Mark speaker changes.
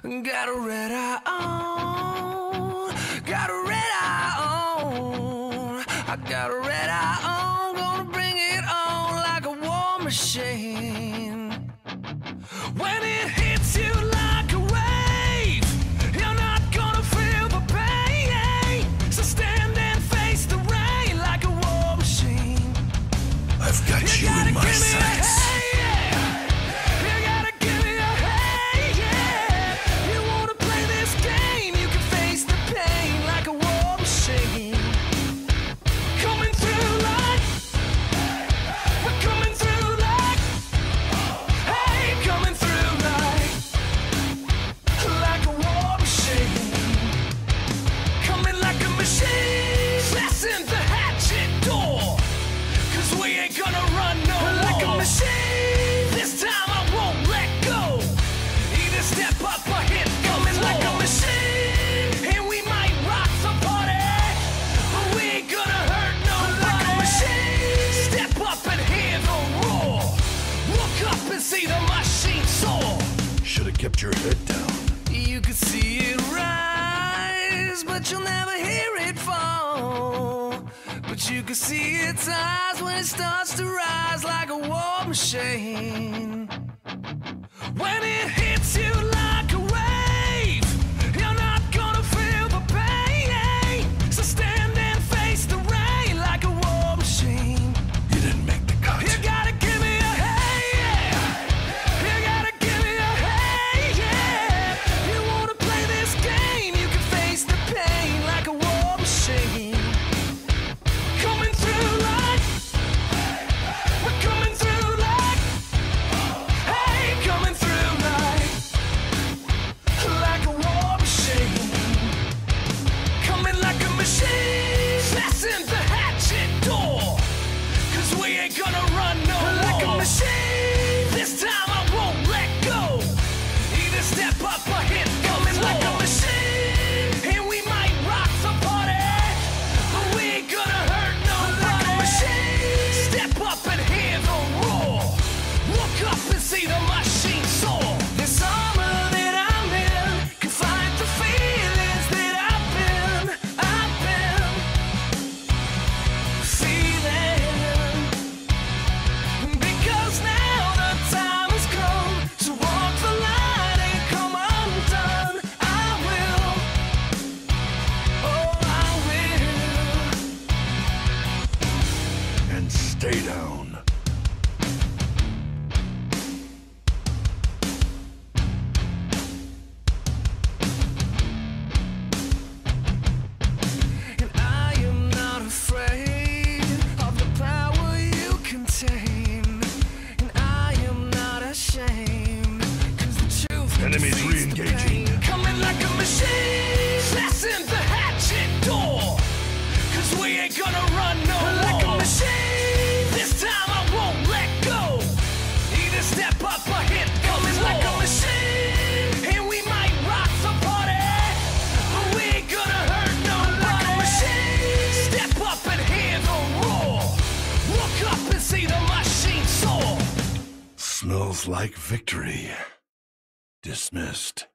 Speaker 1: Got a red eye on, got a red eye on, I got a red eye on, gonna bring it on like a war machine. When it hits you like a wave, you're not gonna feel the pain. So stand and face the rain like a war machine.
Speaker 2: I've got you,
Speaker 1: you
Speaker 2: in my
Speaker 1: sight. see the machine soar.
Speaker 2: Should have kept your head down.
Speaker 1: You could see it rise, but you'll never hear it fall. But you can see its eyes when it starts to rise like a war machine. When it hits you like and
Speaker 2: stay down. smells like victory. Dismissed.